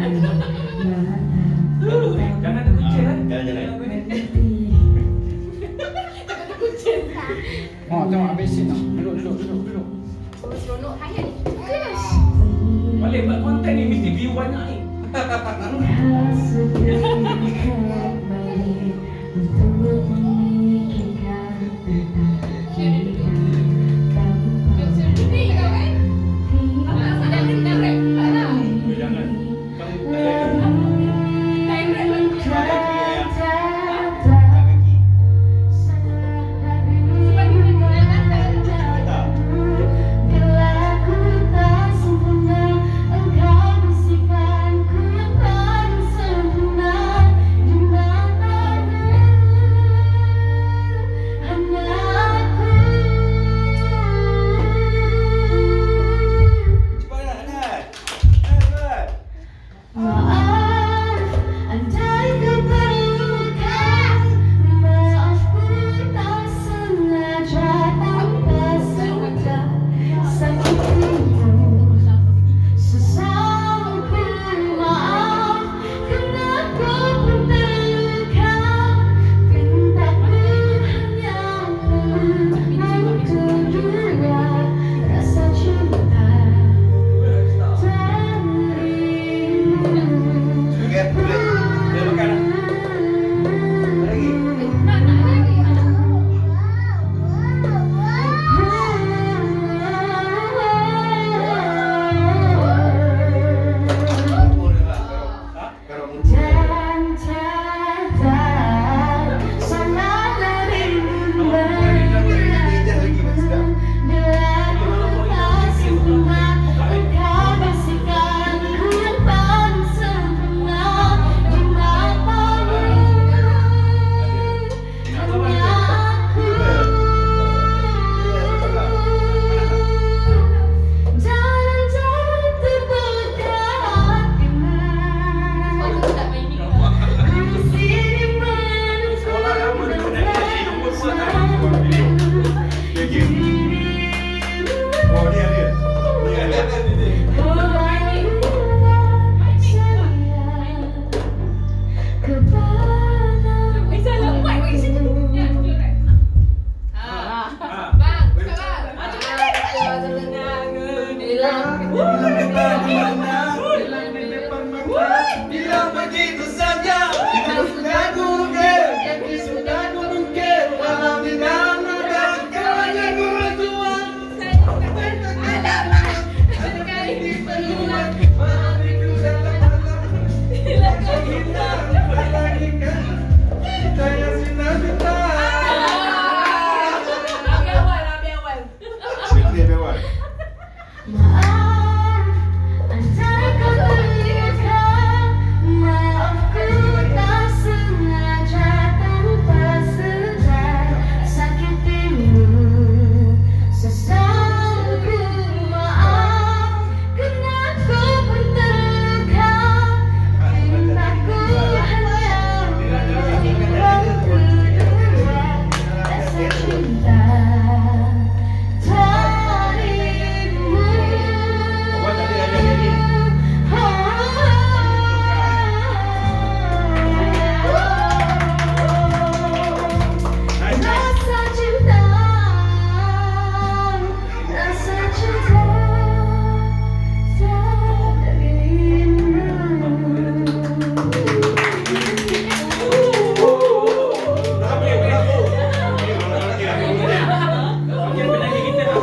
Jangan ada kucing lah. Jangan jalan. Jangan ada kucing. Oh, tengok habis lah. Duduk, duduk, duduk. duduk. Oh, seronok. Hayat ni. Boleh buat konten ni mesti view banyak ni.